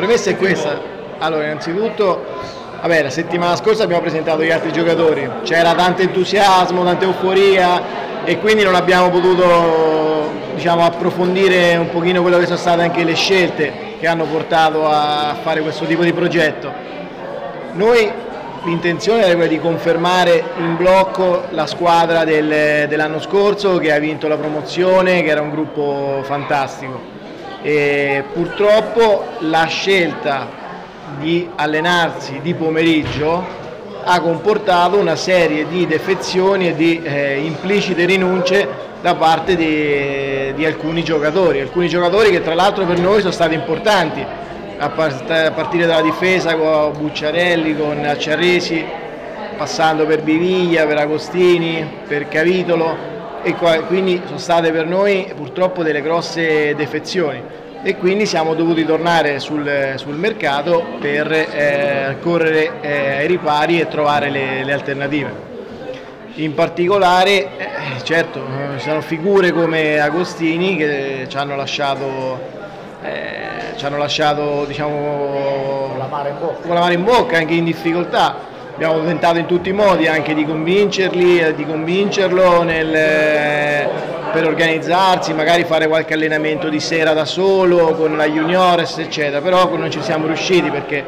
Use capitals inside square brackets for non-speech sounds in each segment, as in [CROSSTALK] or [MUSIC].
premessa è questa. Allora, innanzitutto, vabbè, la settimana scorsa abbiamo presentato gli altri giocatori, c'era tanto entusiasmo, tanta euforia e quindi non abbiamo potuto diciamo, approfondire un pochino quello che sono state anche le scelte che hanno portato a fare questo tipo di progetto. Noi l'intenzione era quella di confermare in blocco la squadra del, dell'anno scorso che ha vinto la promozione, che era un gruppo fantastico. E purtroppo la scelta di allenarsi di pomeriggio ha comportato una serie di defezioni e di eh, implicite rinunce da parte di, di, alcuni giocatori, alcuni giocatori che tra l'altro per noi sono stati importanti, a, partire dalla difesa con Bucciarelli, con Acciarresi, passando per Biviglia, per Agostini, per Cavitolo e quindi sono state per noi purtroppo delle grosse defezioni e quindi siamo dovuti tornare sul, sul mercato per eh, correre eh, ai ripari e trovare le, le alternative. In particolare, eh, certo, ci sono figure come Agostini che ci hanno lasciato, eh, ci hanno lasciato diciamo, con, la con la mano in bocca, anche in difficoltà. Abbiamo tentato in tutti i modi anche di convincerli, di convincerlo nel, per organizzarsi, magari fare qualche allenamento di sera da solo con la juniores eccetera, però non ci siamo riusciti perché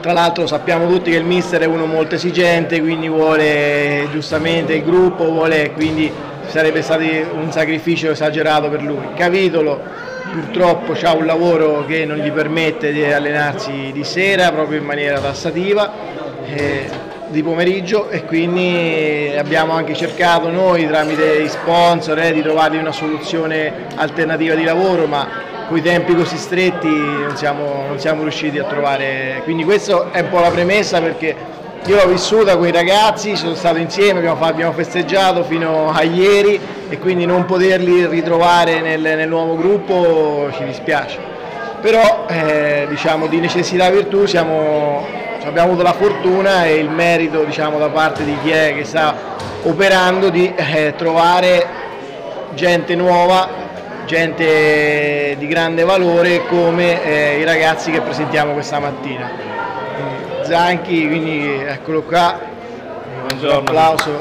tra l'altro sappiamo tutti che il mister è uno molto esigente, quindi vuole giustamente il gruppo, vuole, quindi sarebbe stato un sacrificio esagerato per lui. Capitolo purtroppo ha un lavoro che non gli permette di allenarsi di sera proprio in maniera tassativa. Eh, di pomeriggio e quindi abbiamo anche cercato noi tramite i sponsor eh, di trovargli una soluzione alternativa di lavoro ma con i tempi così stretti non siamo, non siamo riusciti a trovare, quindi questa è un po' la premessa perché io l'ho vissuta con i ragazzi, sono stato insieme, abbiamo, abbiamo festeggiato fino a ieri e quindi non poterli ritrovare nel, nel nuovo gruppo ci dispiace. Però eh, diciamo di necessità virtù siamo, abbiamo avuto la fortuna e il merito diciamo, da parte di chi è che sta operando di eh, trovare gente nuova gente di grande valore come eh, i ragazzi che presentiamo questa mattina. Zanchi, quindi eccolo qua, Buongiorno. un applauso.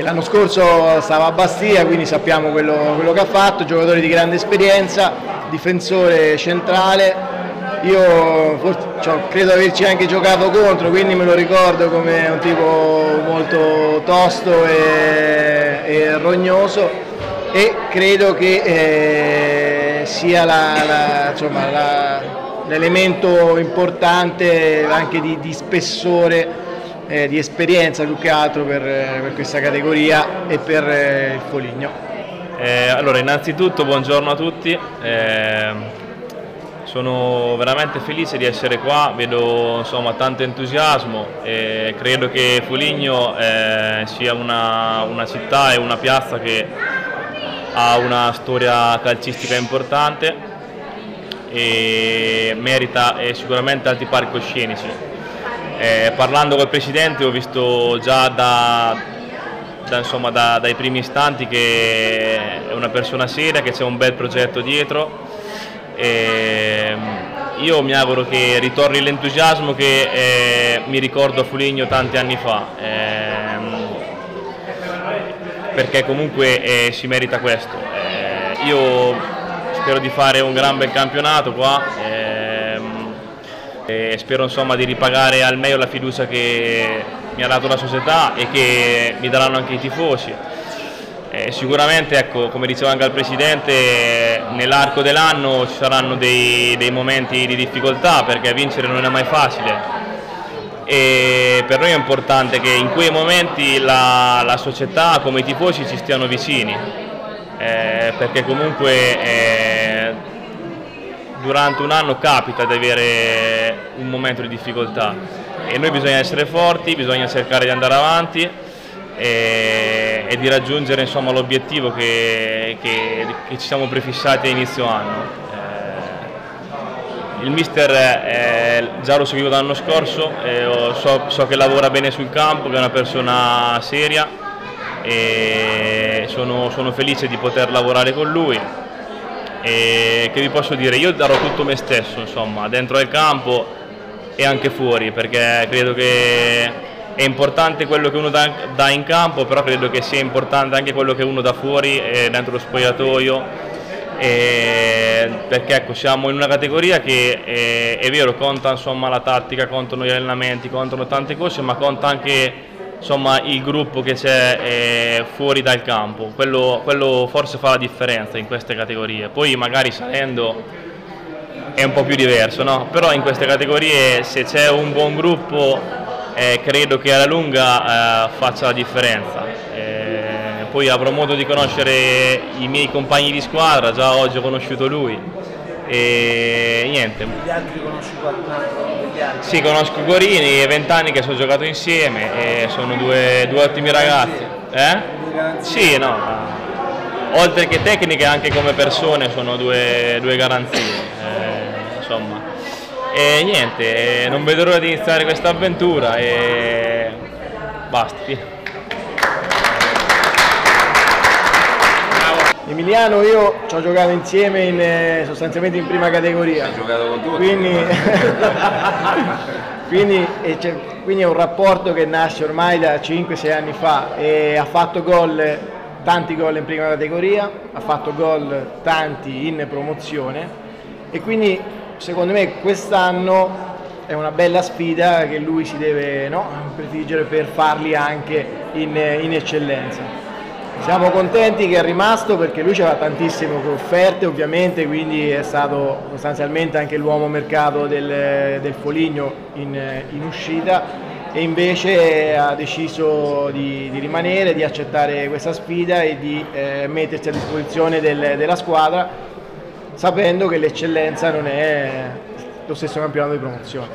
L'anno scorso stava a Bastia, quindi sappiamo quello, quello che ha fatto, giocatore di grande esperienza, difensore centrale, io cioè, credo averci anche giocato contro, quindi me lo ricordo come un tipo molto tosto e, e rognoso e credo che eh, sia l'elemento importante anche di, di spessore, eh, di esperienza più che altro per, per questa categoria e per eh, il Foligno. Eh, allora, innanzitutto buongiorno a tutti. Eh, sono veramente felice di essere qua, vedo insomma, tanto entusiasmo e credo che Foligno eh, sia una, una, città e una piazza che ha una storia calcistica importante e merita sicuramente alti palcoscenici. Eh, parlando col Presidente ho visto già da, da, insomma, da, dai primi istanti che è una persona seria, che c'è un bel progetto dietro e ehm, io mi auguro che ritorni l'entusiasmo che eh, mi ricordo a Fuligno tanti anni fa, ehm, perché comunque eh, si merita questo. Eh, io spero di fare un gran bel campionato qua ehm, e spero insomma, di ripagare al meglio la fiducia che mi ha dato la società e che mi daranno anche i tifosi. Eh, sicuramente, ecco, come diceva anche il Presidente, nell'arco dell'anno ci saranno dei, dei, momenti di difficoltà perché vincere non è mai facile. E per noi è importante che in quei momenti la, la società come i tifosi ci stiano vicini. Eh, perché comunque eh, durante un anno capita di avere un momento di difficoltà e noi bisogna essere forti, bisogna cercare di andare avanti e, e di raggiungere l'obiettivo che, che, che, ci siamo prefissati a inizio anno. Eh, il mister eh, già lo seguivo l'anno scorso, eh, so, so, che lavora bene sul campo, che è una persona seria e sono, sono felice di poter lavorare con lui e che vi posso dire, io darò tutto me stesso insomma, dentro il campo e anche fuori perché credo che è importante quello che uno dà, dà in campo però credo che sia importante anche quello che uno dà fuori eh, dentro lo spogliatoio. Eh, perché ecco, siamo in una categoria che eh, è vero conta insomma, la tattica, contano gli allenamenti, contano tante cose ma conta anche insomma, il gruppo che c'è eh, fuori dal campo, quello, quello, forse fa la differenza in queste categorie, poi magari salendo è un po' più diverso, no? però in queste categorie se c'è un buon gruppo eh, credo che alla lunga eh, faccia la differenza. Eh, poi avrò modo di conoscere i miei compagni di squadra, già oggi ho conosciuto lui e niente. Gli altri conosci qualcun altro? Sì, conosco Gorini, è vent'anni che sono giocato insieme e sono due, due ottimi ragazzi. Eh? Sì, no. Oltre che tecniche anche come persone sono due, due garanzie. Eh, insomma. E niente, non vedo l'ora di iniziare questa avventura e basta. Emiliano io ci ho giocato insieme in, eh, sostanzialmente in prima categoria. Hai giocato con tutti? Quindi, [LAUGHS] quindi, quindi, è un rapporto che nasce ormai da 5-6 anni fa e ha fatto gol, tanti gol in prima categoria, ha fatto gol tanti in promozione e quindi secondo me quest'anno è una bella sfida che lui si deve no, prefiggere per farli anche in, in eccellenza. Siamo contenti che è rimasto perché lui aveva tantissime offerte ovviamente, quindi è stato sostanzialmente anche l'uomo mercato del, del Foligno in, in, uscita e invece ha deciso di, di, rimanere, di accettare questa sfida e di eh, mettersi a disposizione del, della squadra sapendo che l'eccellenza non è lo stesso campionato di promozione.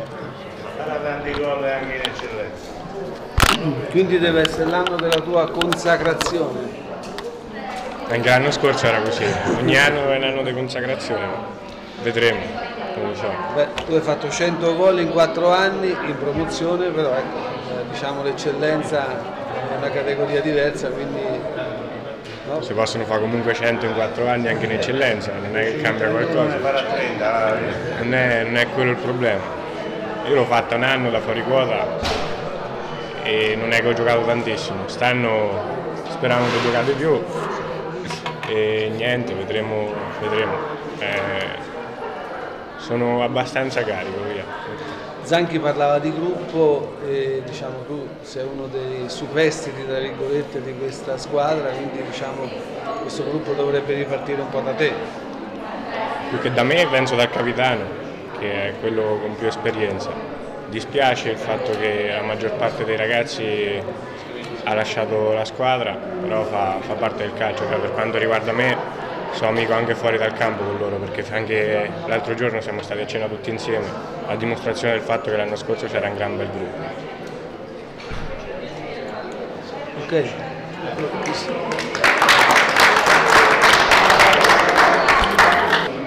Farà tanti gol anche in eccellenza. Quindi deve essere l'anno della tua consacrazione. Anche l'anno scorso era così, ogni anno è l'anno di consacrazione, vedremo. Beh, tu hai fatto 100 gol in 4 anni in promozione, però ecco, eh, diciamo l'eccellenza è una categoria diversa, quindi... Si possono fare comunque 100 in 4 anni anche in eccellenza, non è che cambia qualcosa. Non è, non è quello il problema. Io l'ho fatto un anno da fuori quota e non è che ho giocato tantissimo, stanno di giocare di più e niente, vedremo. vedremo. Eh, sono abbastanza carico via. Zanchi parlava di gruppo e diciamo tu sei uno dei superstiti di questa squadra, quindi diciamo questo gruppo dovrebbe ripartire un po' da te. Più che da me penso dal capitano, che è quello con più esperienza dispiace il fatto che la maggior parte dei ragazzi ha lasciato la squadra, però fa, fa parte del calcio, cioè, per quanto riguarda me sono amico anche fuori dal campo con loro perché anche l'altro giorno siamo stati a cena tutti insieme, a dimostrazione del fatto che l'anno scorso c'era un gran bel gruppo. Ok.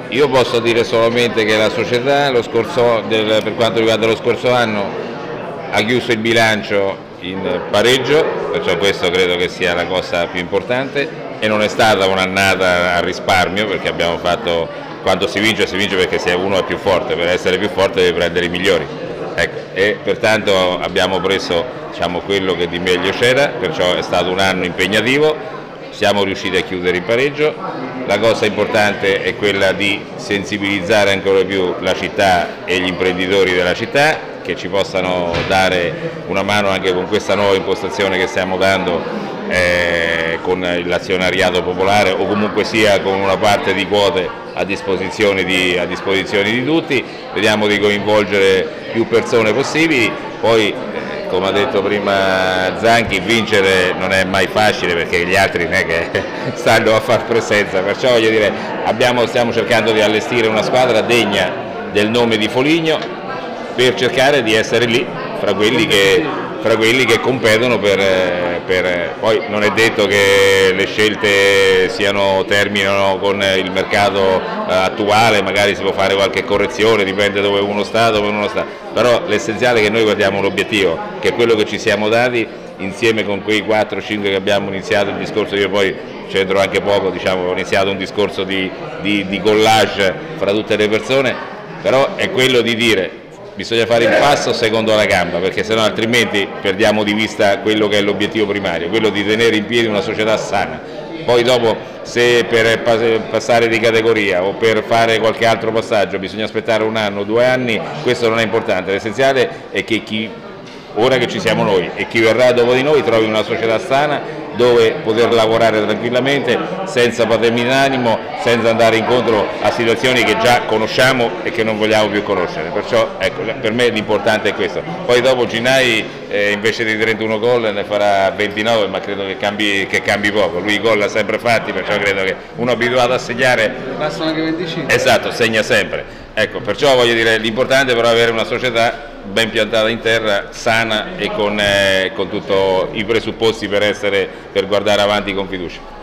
Io posso dire solamente che la società scorso, del, per quanto riguarda lo scorso anno ha chiuso il bilancio in pareggio, perciò questo credo che sia la cosa più importante e non è stata un'annata a risparmio perché abbiamo fatto quando si vince si vince perché se uno è più forte, per essere più forte deve prendere i migliori. Ecco, e pertanto abbiamo preso diciamo, quello che di meglio c'era, perciò è stato un anno impegnativo siamo riusciti a chiudere il pareggio, la cosa importante è quella di sensibilizzare ancora più la città e gli imprenditori della città che ci possano dare una mano anche con questa nuova impostazione che stiamo dando eh, con l'azionariato popolare o comunque sia con una parte di quote a disposizione di, a disposizione di tutti, vediamo di coinvolgere più persone possibili, poi come ha detto prima Zanchi, vincere non è mai facile perché gli altri non è che [LAUGHS] stanno a far presenza, perciò voglio dire, abbiamo, stiamo cercando di allestire una squadra degna del nome di Foligno per cercare di essere lì fra quelli che, fra quelli che competono per, per, poi non è detto che le scelte siano, terminano con il mercato eh, attuale, magari si può fare qualche correzione, dipende dove uno sta, dove uno sta, però l'essenziale è che noi guardiamo l'obiettivo, che è quello che ci siamo dati insieme con quei 4-5 che abbiamo iniziato il discorso, io poi c'entro anche poco, diciamo, ho iniziato un discorso di, di, di collage fra tutte le persone, però è quello di dire bisogna fare il passo secondo la gamba perché sennò altrimenti perdiamo di vista quello che è l'obiettivo primario, quello di tenere in piedi una società sana. Poi dopo se per passare di categoria o per fare qualche altro passaggio bisogna aspettare un anno, due anni, questo non è importante, l'essenziale è che chi ora che ci siamo noi e chi verrà dopo di noi trovi una società sana dove poter lavorare tranquillamente senza patemi d'animo, senza andare incontro a situazioni che già conosciamo e che non vogliamo più conoscere. Perciò ecco, per me l'importante è questo. Poi dopo Ginai eh, invece di 31 gol ne farà 29, ma credo che cambi, che cambi poco. Lui i gol ha sempre fatti, perciò credo che uno abituato a segnare... Bastano anche 25. Esatto, segna sempre. Ecco, perciò voglio dire, l'importante è però avere una società ben piantata in terra, sana e con, eh, con tutti i presupposti per, essere, per guardare avanti con fiducia.